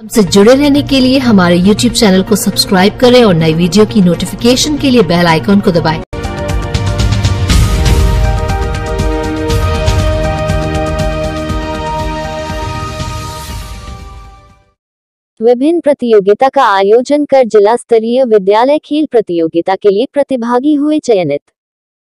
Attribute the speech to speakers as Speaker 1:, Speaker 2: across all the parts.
Speaker 1: हमसे जुड़े रहने के लिए हमारे YouTube चैनल को सब्सक्राइब करें और नई वीडियो की नोटिफिकेशन के लिए बेल आइकॉन को दबाएँ।
Speaker 2: विभिन्न प्रतियोगिता का आयोजन कर जिला स्तरीय विद्यालय खेल प्रतियोगिता के लिए प्रतिभागी हुए चयनित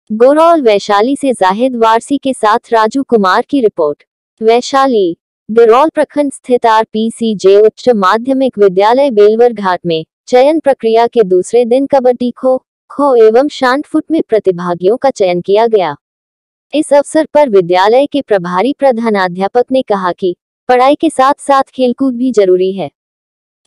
Speaker 2: गोरौल वैशाली से जाहिद वारसी के साथ राजू कुमार की रिपोर्ट वैशाली गिरौल प्रखंड स्थित आर पी सी जे उच्च माध्यमिक विद्यालय बेलवर घाट में चयन प्रक्रिया के दूसरे दिन कबड्डी खो खो एवं शांत फुट में प्रतिभागियों का चयन किया गया। इस अवसर पर विद्यालय के प्रभारी प्रधानाध्यापक ने कहा कि पढ़ाई के साथ साथ खेलकूद भी ज़रूरी है।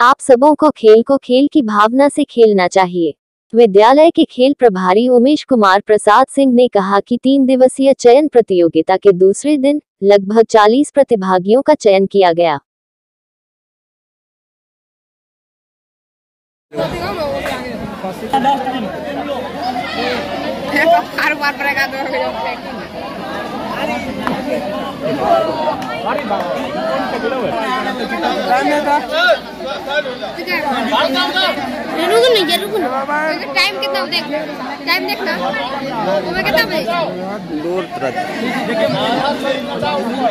Speaker 2: आप सबों को खेल को खेल की भावना से खेलना चाहिए। विद्यालय के खेल प्रभारी उमेश कुमार प्रसाद सिंह ने कहा कि तीन दिवसीय चयन प्रतियोगिता के दूसरे दिन लगभग 40 प्रतिभागियों का चयन किया गया।
Speaker 3: टाइम कितना देख टाइम देखना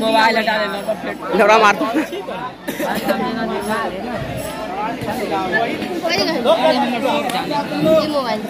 Speaker 4: मोबाइल हटा देना
Speaker 5: लौड़ा मार दो
Speaker 3: ये मोबाइल